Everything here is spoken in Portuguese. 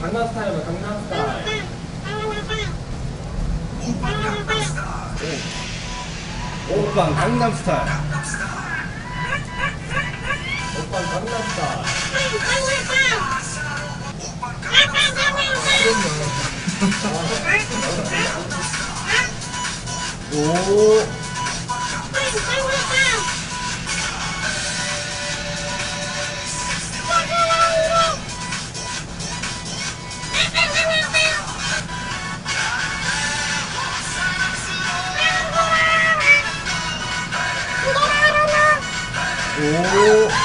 강남 스타일이야 강남 스타일 오빤 강남 스타일. 오빠 강남 스타일 오. 오. O...